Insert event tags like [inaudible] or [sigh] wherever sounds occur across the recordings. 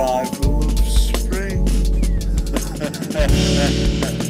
arrival of spring. [laughs]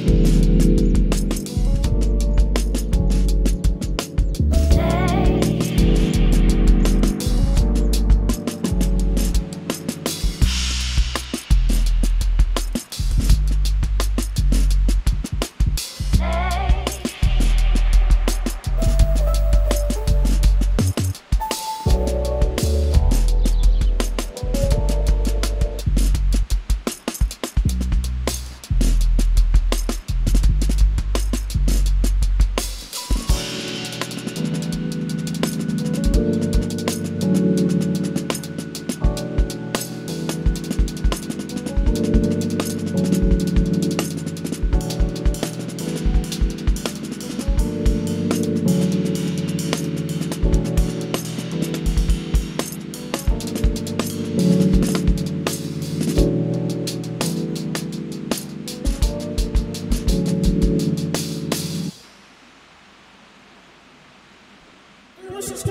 Let's just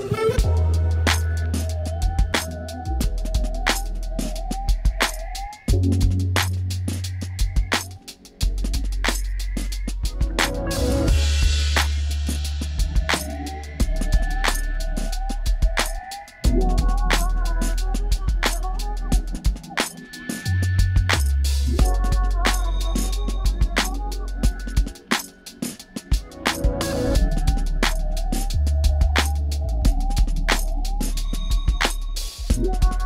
Bye.